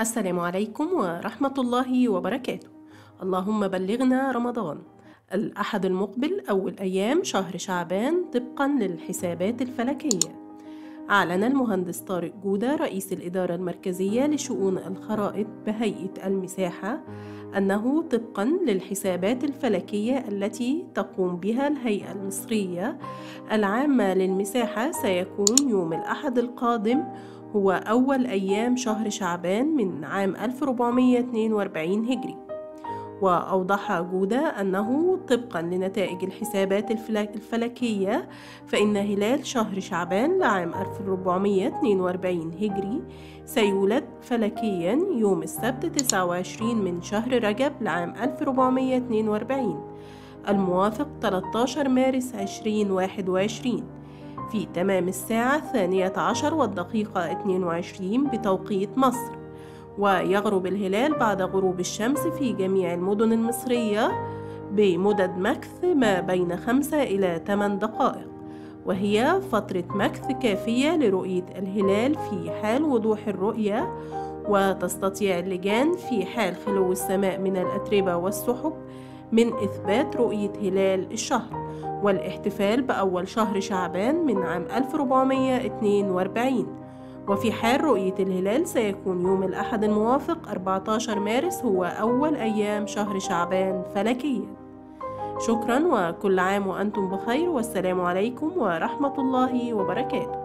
السلام عليكم ورحمة الله وبركاته. اللهم بلغنا رمضان الأحد المقبل أول أيام شهر شعبان طبقا للحسابات الفلكية. أعلن المهندس طارق جودة رئيس الإدارة المركزية لشؤون الخرائط بهيئة المساحة أنه طبقا للحسابات الفلكية التي تقوم بها الهيئة المصرية العامة للمساحة سيكون يوم الأحد القادم هو أول أيام شهر شعبان من عام 1442 هجري. وأوضح جودة أنه طبقا لنتائج الحسابات الفلكية فإن هلال شهر شعبان لعام 1442 هجري سيولد فلكيا يوم السبت 29 من شهر رجب لعام 1442 الموافق 13 مارس 2021 في تمام الساعة الثانية عشر والدقيقة 22 بتوقيت مصر. ويغرب الهلال بعد غروب الشمس في جميع المدن المصرية بمدد مكث ما بين خمسة إلى 8 دقائق. وهي فترة مكث كافية لرؤية الهلال في حال وضوح الرؤية وتستطيع اللجان في حال خلو السماء من الأتربة والسحب من إثبات رؤية هلال الشهر والاحتفال بأول شهر شعبان من عام 1442 وفي حال رؤية الهلال سيكون يوم الأحد الموافق 14 مارس هو أول أيام شهر شعبان فلكيا. شكرا وكل عام وأنتم بخير والسلام عليكم ورحمة الله وبركاته.